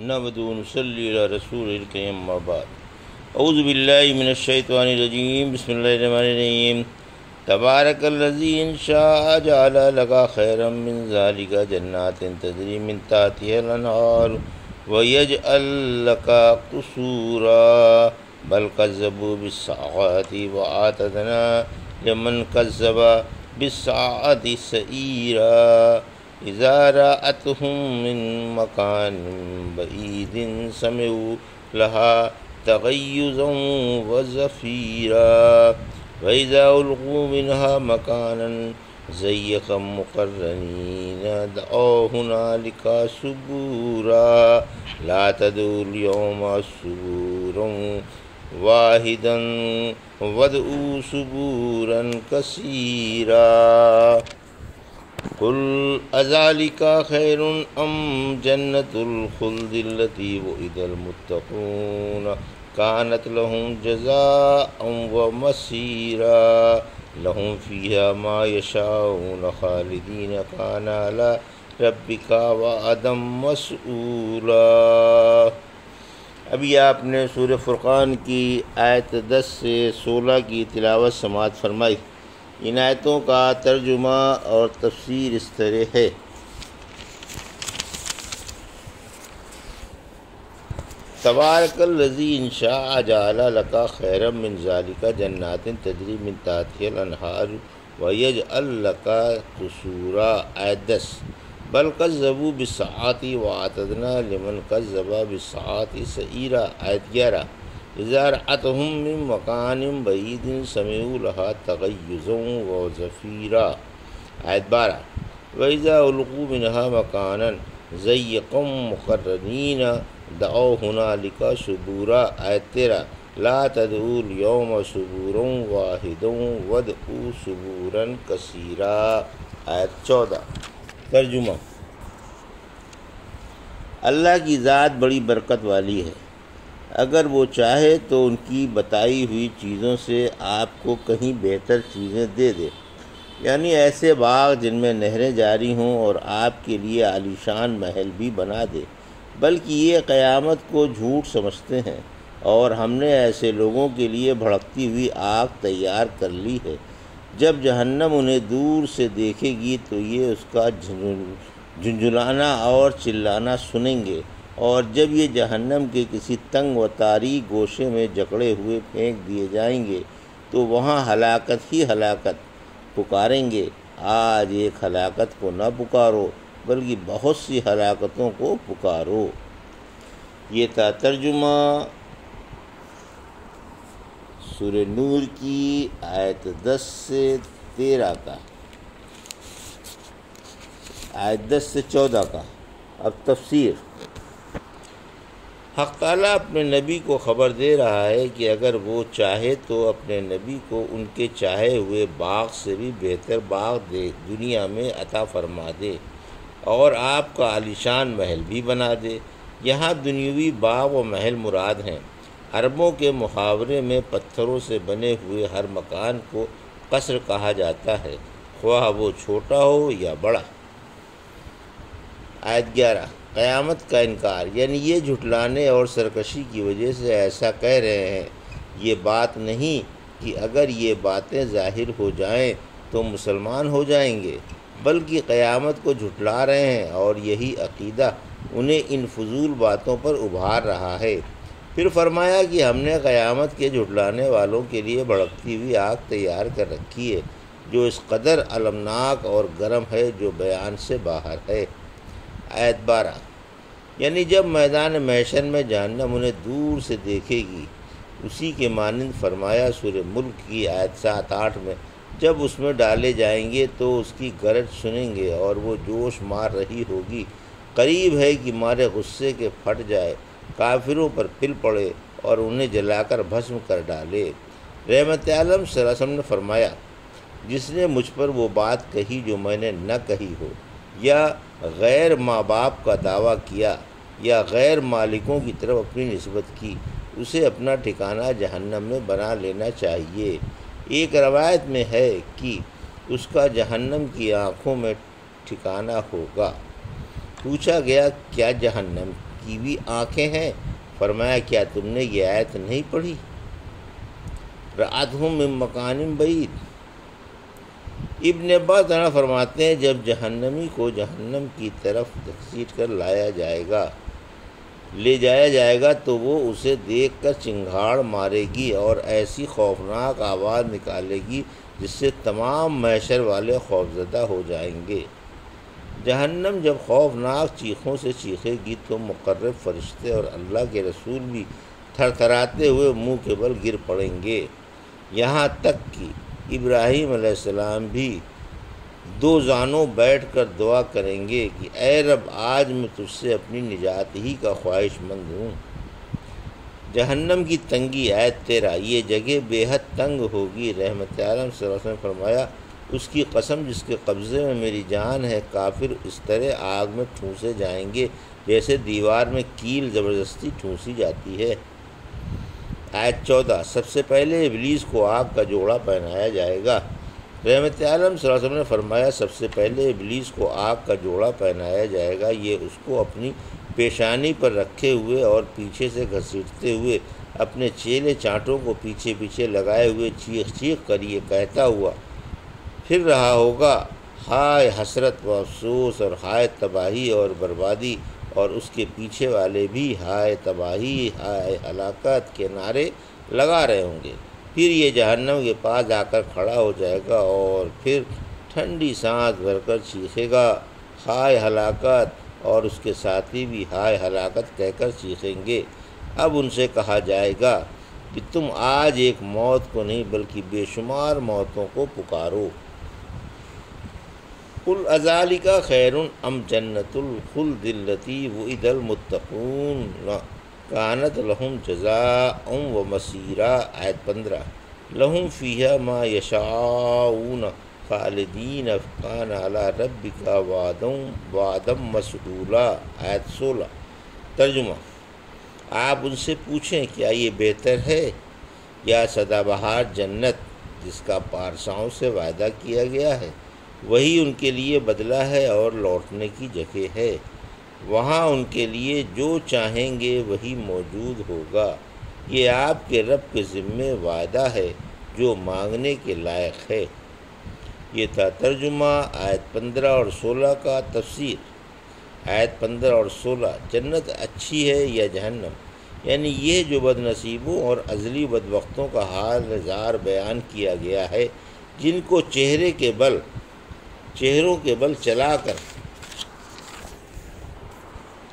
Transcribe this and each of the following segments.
नबदूनसली रसूल अम्माबाद अऊज़बिल्लिमिनशैतवानरजीम बसमीम तबारकल्लज़ीन शाह जाला लगा खैरम मिन ज़ालिका जन्नातिन तजरी मिन तातिहल व यजअलका कसूरा। बल कज़्ज़बू बिस्साअति व आतदना, लिमन कज़्ज़बा बिस्साअति सईरा। इज़ा रअतहुम मिन मकान बईदिन समिउ लहा तगय्युज़ं व ज़फ़ीरा वैज़ा उल्क़ू मिनहा मकानन ज़य्यक़म मुक़र्रनीन दऔ हुनालिका सुबूरा ला तदुल यौम सुबूरं वाहिदन वदऊ सुबूरन कुल अजालिका खैरुन अम जन्नतुल खुल्दिल्लती वइदल मुत्तकून कानत लहुम जजा व मसीरा लहुम फ़िया मा यशाऊन खालिदीन काना ला रब्बिका व अदम मसूला अभी आपने सूर्य फ़ुरक़ान की आयत दस से सोलह की तिलावत समात फरमाई इन आयतों का तर्जुमा और तफसीर इस तरह है। तबारकल रज़ी इंशा अजाला लका खैरम मिन ज़ालिका जन्नातिन तजरी मिन तातियल अनहार वयज अल्लका कसूरा आयदस बल कज़बू बिसाती व आतदना लिमन कज़बा बिसाती सईरा आयत ग्यारह। इज़ार अतहम मिन मकान बईदिन समेऊ लहा तगयुज़ों व ज़फ़ीरा। आयत बारह। वैज़ा उल्क़ू मिनहा मकानन ज़य्यकम मुकर्रनीन दओ हुना लिका शबूरा। आयत तेरा ला तदूल यौम शबूरों वाहिदों वद ऊ शबूरन कसीरा। आयत चौदह। तर्जुमा। अल्लाह की ज़ात बड़ी बरकत वाली है। अगर वो चाहे तो उनकी बताई हुई चीज़ों से आपको कहीं बेहतर चीज़ें दे दे। यानी ऐसे बाग जिनमें नहरें जारी हों और आपके लिए आलीशान महल भी बना दे। बल्कि ये क़यामत को झूठ समझते हैं और हमने ऐसे लोगों के लिए भड़कती हुई आग तैयार कर ली है। जब जहन्नम उन्हें दूर से देखेगी तो ये उसका झुंझुलाना और चिल्लाना सुनेंगे। और जब ये जहन्नम के किसी तंग व तारीख गोशे में जकड़े हुए फेंक दिए जाएँगे तो वहाँ हलाकत ही हलाकत पुकारेंगे। आज एक हलाकत को न पुकारो, बल्कि बहुत सी हलाकतों को पुकारो। ये था तर्जुमा। सुर नूर की आयत दस से तेरह का। आयत दस से चौदह का। अब तफसीर। हक ताला अपने नबी को ख़बर दे रहा है कि अगर वो चाहे तो अपने नबी को उनके चाहे हुए बाग से भी बेहतर बाग दे, दुनिया में अता फरमा दे और आपका आलिशान महल भी बना दे। यहाँ दुनियावी बाग व महल मुराद हैं। अरबों के मुहावरे में पत्थरों से बने हुए हर मकान को कसर कहा जाता है। ख्वाह वो छोटा हो या बड़ा? आयत ग्यारह। क़यामत का इनकार। यानी ये झुटलाने और सरकशी की वजह से ऐसा कह रहे हैं, ये बात नहीं कि अगर ये बातें ज़ाहिर हो जाएँ तो मुसलमान हो जाएँगे, बल्कि क़यामत को झुटला रहे हैं और यही अकीदा उन्हें इन फजूल बातों पर उभार रहा है। फिर फरमाया कि हमने क़यामत के झुटलाने वालों के लिए भड़कती हुई आग तैयार कर रखी है, जो इस कदर अलमनाक और गर्म है जो बयान से बाहर है। आयत बारह यानी जब मैदान मैशन में जहन्नम उन्हें दूर से देखेगी, उसी के मानंद फरमाया, सूर्य मुल्क की आयत सात आठ में जब उसमें डाले जाएँगे तो उसकी गरज सुनेंगे और वो जोश मार रही होगी। करीब है कि मारे गुस्से के फट जाए, काफिरों पर पिल पड़े और उन्हें जलाकर भस्म कर डाले। रहमत आलम सरसम ने फरमाया, जिसने मुझ पर वो बात कही जो मैंने न कही हो, या गैर माँ बाप का दावा किया या गैर मालिकों की तरफ़ अपनी नस्बत की, उसे अपना ठिकाना जहन्नम में बना लेना चाहिए। एक रवायत में है कि उसका जहन्नम की आँखों में ठिकाना होगा। पूछा गया, क्या जहन्नम की भी आँखें हैं? फरमाया, क्या तुमने ये आयत नहीं पढ़ी? रात हूँ मकान बईद इब्न अब्बास फरमाते हैं, जब जहन्नमी को जहन्नम की तरफ़ घसीट कर लाया जाएगा, ले जाया जाएगा तो वो उसे देखकर चिंगाड़ मारेगी और ऐसी खौफनाक आवाज़ निकालेगी जिससे तमाम मैशर वाले खौफजदा हो जाएँगे। जहन्नम जब खौफनाक चीखों से चीखेगी तो मुकर्रब फरिश्ते और अल्लाह के रसूल भी थरथराते हुए मुँह के बल गिर पड़ेंगे। यहाँ तक कि इब्राहिम अलैहिस्सलाम भी दो जानों बैठ कर दुआ करेंगे कि ए रब, आज मैं तुझसे अपनी निजात ही का ख्वाहिशमंद हूँ। जहन्नम की तंगी आयत तेरा। ये जगह बेहद तंग होगी। रहमत आलम ने फरमाया, उसकी कसम जिसके कब्ज़े में मेरी जान है, काफिर इस तरह आग में ठूंसे जाएँगे जैसे दीवार में कील ज़बरदस्ती ठूंसी जाती है। आयत चौदह, सबसे पहले इबलीस को आग का जोड़ा पहनाया जाएगा। रहमत आलम वसल्लम ने फरमाया, सबसे पहले इबलीस को आग का जोड़ा पहनाया जाएगा, ये उसको अपनी पेशानी पर रखे हुए और पीछे से घसीटते हुए, अपने चेले चाँटों को पीछे पीछे लगाए हुए चीख चीख कर ये कहता हुआ, फिर रहा होगा, हाय हसरत व अफसोस और हाय तबाही और बर्बादी और उसके पीछे वाले भी हाय तबाही, हाय हलाकत के नारे लगा रहे होंगे। फिर ये जहन्नम के पास आकर खड़ा हो जाएगा और फिर ठंडी सांस भरकर चीखेगा, हाय हलाकत, और उसके साथी भी हाय हलाकत कहकर चीखेंगे। अब उनसे कहा जाएगा कि तुम आज एक मौत को नहीं, बल्कि बेशुमार मौतों को पुकारो। कुल अजाली का खैर अम जन्नतुल दिल्लती वो मुतकून कानत लहम जजा उम व मसीरा, आयत पंद्रह। लहम फ़िया मा यशाऊन खालदीन अफ़ान अला रब का वादम वादम मसरूला आयत सोलह। तर्जुमा, आप उनसे पूछें, क्या ये बेहतर है? या सदाबहार जन्नत जिसका पारसाओं से वायदा किया गया है? वही उनके लिए बदला है और लौटने की जगह है। वहाँ उनके लिए जो चाहेंगे वही मौजूद होगा। ये आपके रब के ज़िम्मे वादा है, जो मांगने के लायक है। ये था तर्जुमा, आयत पंद्रह और सोलह का तफसीर। आयत पंद्रह और सोलह, जन्नत अच्छी है या जहन्नम? यानी यह जो बदनसीबों और अजली बदवक्तों का हाल जार बयान किया गया है, जिनको चेहरे के बल चेहरों के बल चलाकर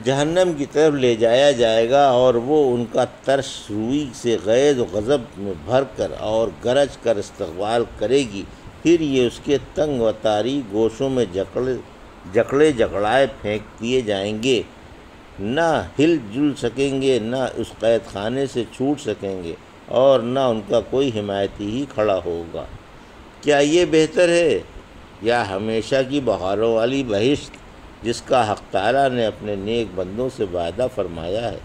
जहन्नम की तरफ़ ले जाया जाएगा और वो उनका तरस रुई से गैज़ गज़ब में भर कर और गरज कर इस्तकबाल करेगी। फिर ये उसके तंग व तारी गोशों में जकड़े जकड़े जकड़ाए फेंक दिए जाएँगे। ना हिल जुल सकेंगे, ना उस कैद खाने से छूट सकेंगे और ना उनका कोई हिमायती ही खड़ा होगा। क्या ये बेहतर है? या हमेशा की बहारों वाली बहिश्त, जिसका हक ताला ने अपने नेक बंदों से वादा फरमाया है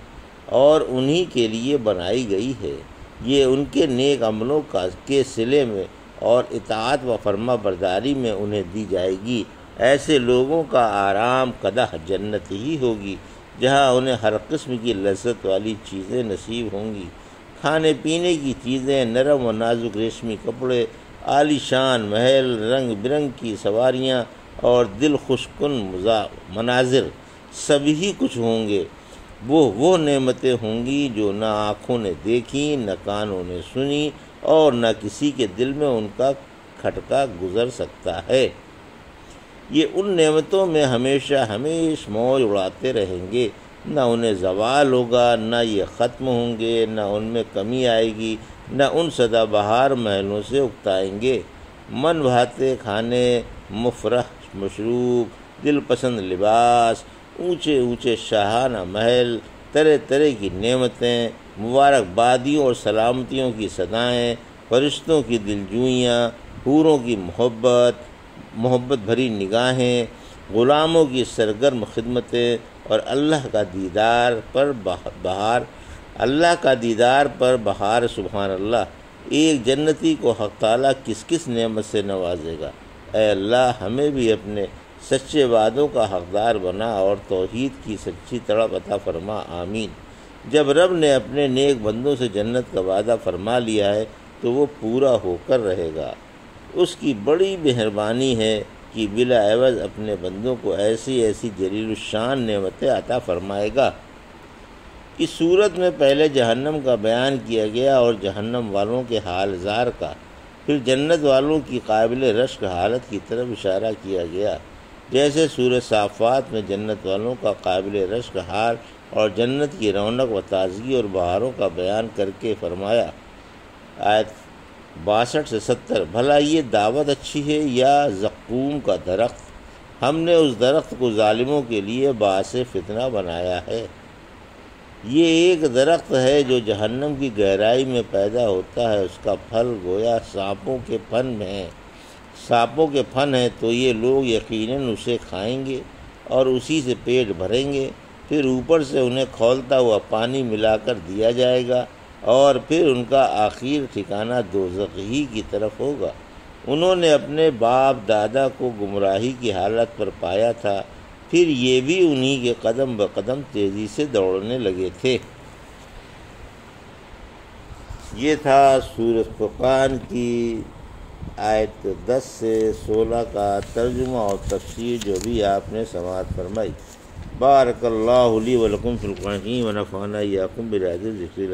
और उन्हीं के लिए बनाई गई है। ये उनके नेक अमलों का, के सिले में और इतात व फरमा बरदारी में उन्हें दी जाएगी। ऐसे लोगों का आराम कदह जन्नत ही होगी, जहाँ उन्हें हर किस्म की लज्जत वाली चीज़ें नसीब होंगी। खाने पीने की चीज़ें नरम व नाजुक रेशमी कपड़े आलीशान महल रंग बिरंग की सवारियाँ और दिल खुशकुन मज़ा, मनाजिर, सभी कुछ होंगे। वो वो नेमतें होंगी जो ना आँखों ने देखी, न कानों ने सुनी और न किसी के दिल में उनका खटका गुजर सकता है। ये उन नेमतों में हमेशा, हमेश मौज उड़ाते रहेंगे। ना उन्हें जवाल होगा, ना ये ख़त्म होंगे, न उनमें कमी आएगी न उन सदाबहार महलों से उगताएँगे मन भाते खाने, मुफरह, मशरूब, दिलपसंद लिबास ऊँचे ऊँचे शाहाना महल तरह तरह की नेमतें, मुबारकबादियों और सलामतियों की सदाएँ, फरिश्तों की दिलजुइयाँ, हूरों की मोहब्बत मोहब्बत भरी निगाहें, ग़ुलामों की सरगर्म खिदमतें और अल्लाह का दीदार पर बहार अल्लाह का दीदार पर बहार सुबहान अल्लाह एक जन्नती को हक ताला किस किस नेमत से नवाजेगा? अल्लाह, हमें भी अपने सच्चे वादों का हकदार बना और तोहीद की सच्ची तड़प अता फरमा, आमीन। जब रब ने अपने नेक बंदों से जन्नत का वादा फरमा लिया है तो वो पूरा होकर रहेगा। उसकी बड़ी मेहरबानी है कि बिला एवज अपने बंदों को ऐसी ऐसी जलील शान नमतें अता फरमाएगा। इस सूरत में पहले जहन्नम का बयान किया गया और जहन्नम वालों के हालजार का, फिर जन्नत वालों की काबिल रश्क हालत की तरफ़ इशारा किया गया। जैसे सूर्य साफ़ात में जन्नत वालों का काबिल रश्क हाल और जन्नत की रौनक व ताजगी और बहारों का बयान करके फरमाया। आयत बासठ से सत्तर, भला ये दावत अच्छी है या जक़ूम का दरख्त? हमने उस दरख्त को ालिमों के लिए बास फितना बनाया है। ये एक दरख्त है जो जहन्नम की गहराई में पैदा होता है, उसका फल गोया सांपों के फन में। है सांपों के फन है तो ये लोग यकीनन उसे खाएँगे और उसी से पेट भरेंगे। फिर ऊपर से उन्हें खोलता हुआ पानी मिलाकर दिया जाएगा और फिर उनका आखिर ठिकाना दोजक ही की तरफ़ होगा। उन्होंने अपने बाप दादा को गुमराही की हालत पर पाया था। फिर ये भी उन्हीं के कदम ब कदम तेज़ी से दौड़ने लगे थे। ये था सूरज फ़ुकान की आयत 10 से 16 का तर्जुमा और तफसीर जो भी आपने समात फरमाई। बारकल्ला वलकुम फ़िलक़ीम वनफ़ाना याकुम बिराज़ ज़िक्र